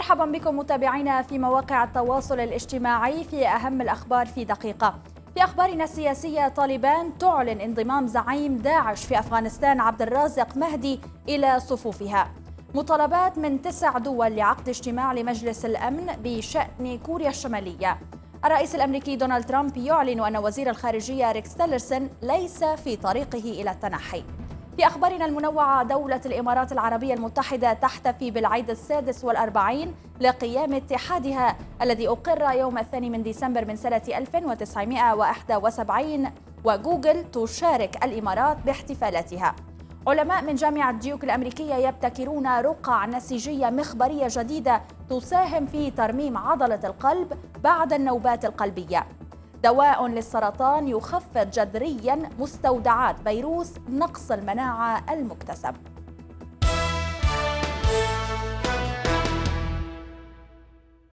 مرحبا بكم متابعينا في مواقع التواصل الاجتماعي في أهم الأخبار في دقيقة. في أخبارنا السياسية طالبان تعلن انضمام زعيم داعش في أفغانستان عبد الرازق مهدي إلى صفوفها. مطالبات من تسع دول لعقد اجتماع لمجلس الأمن بشأن كوريا الشمالية. الرئيس الأمريكي دونالد ترامب يعلن أن وزير الخارجية ريكس تيلرسون ليس في طريقه إلى التنحي. في أخبارنا المنوعة دولة الإمارات العربية المتحدة تحتفي بالعيد السادس والأربعين لقيام اتحادها الذي أقر يوم الثاني من ديسمبر من سنة 1971 وجوجل تشارك الإمارات باحتفالاتها. علماء من جامعة ديوك الأمريكية يبتكرون رقع نسيجية مخبرية جديدة تساهم في ترميم عضلة القلب بعد النوبات القلبية. دواء للسرطان يخفض جذريا مستودعات فيروس نقص المناعة المكتسب.